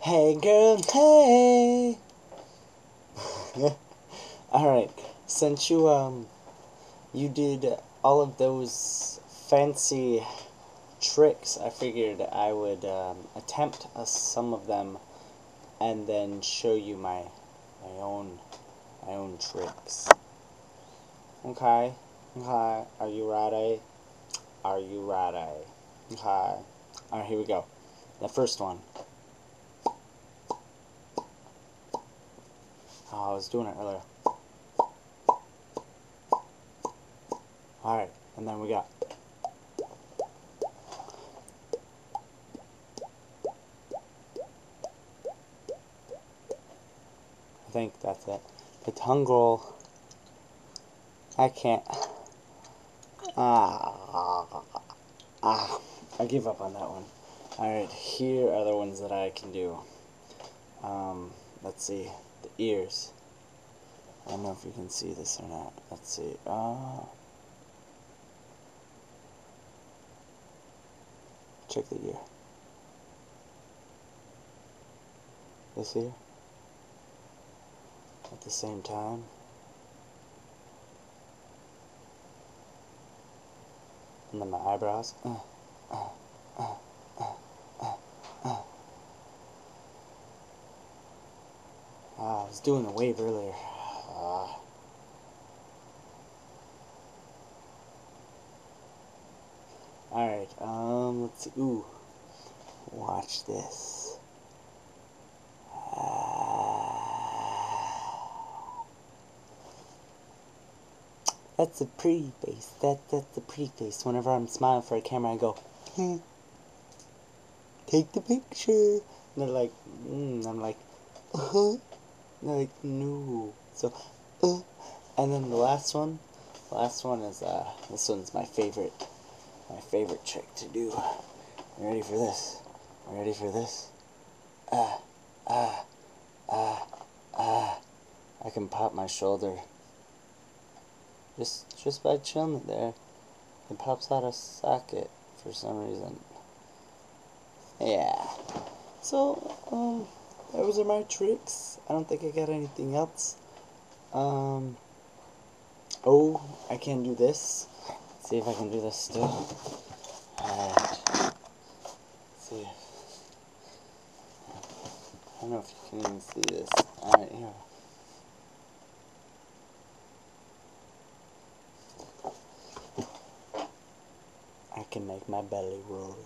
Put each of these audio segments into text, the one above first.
Hey girl, hey. Alright, since you, um, you did all of those fancy tricks, I figured I would, um, attempt uh, some of them and then show you my, my own, my own tricks. Okay? Okay, are you ready? Are you ready? Okay. Alright, here we go. The first one. Oh, I was doing it earlier. Alright, and then we got. I think that's it. The tongue roll. I can't. Ah. Ah. I give up on that one. Alright, here are the ones that I can do. Um, let's see. The ears. I don't know if you can see this or not. Let's see. Uh, check the ear. This ear. At the same time. And then my eyebrows. Uh, uh, uh, uh, uh, uh. Ah, I was doing the wave earlier. Ah. Alright, um, let's see. Ooh. Watch this. That's a pretty face. That that's a pretty face. Whenever I'm smiling for a camera, I go, hmm. Take the picture. And they're like, mm. I'm like, uh huh. And they're like, no. So, uh. And then the last one, last one is uh, this one's my favorite, my favorite trick to do. You ready for this? You ready for this? Ah, ah, ah, ah. I can pop my shoulder. Just, just by chilling there, it pops out of socket for some reason. Yeah. So, um, those are my tricks. I don't think I got anything else. Um, oh, I can do this. Let's see if I can do this still. Alright. see. I don't know if you can even see this. Alright, here. I can make my belly roll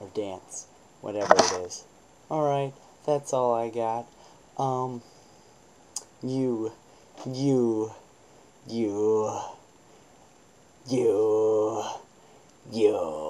or dance, whatever it is. Alright, that's all I got. Um, you, you, you, you, you.